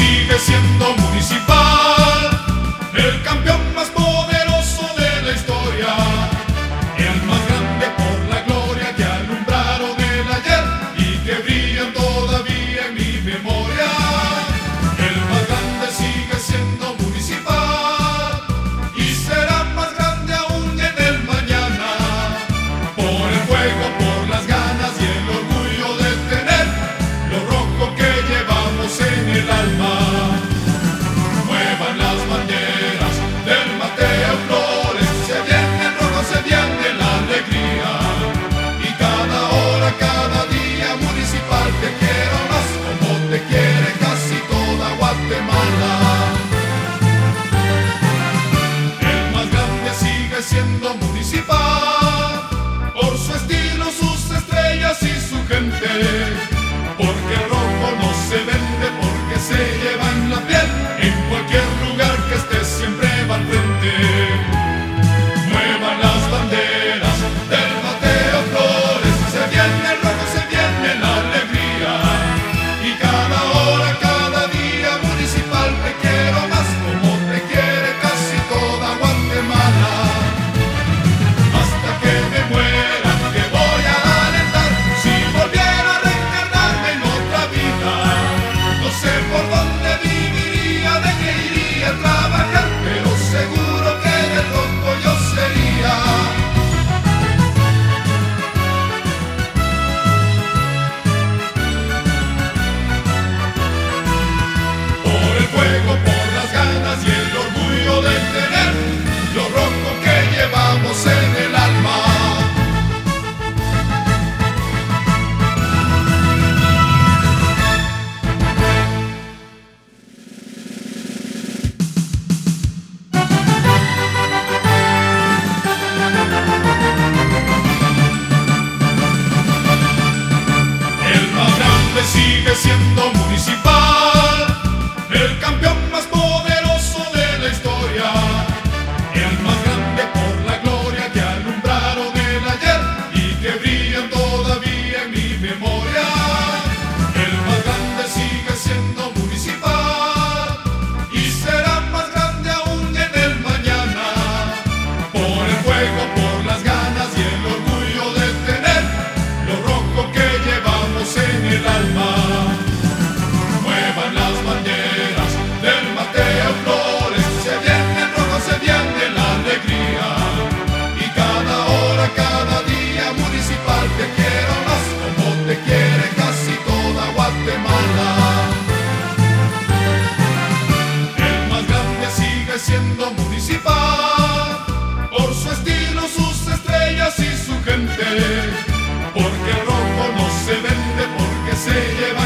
sigue siendo municipal, el campeón más poderoso de la historia, el más grande por la gloria que alumbraron el ayer y que brillan todavía en mi memoria. El más grande sigue siendo municipal y será más grande aún en el mañana por el fuego. Y su gente, porque rojo no se vende, porque se lleva. municipal, por su estilo, sus estrellas y su gente, porque rojo no se vende, porque se lleva.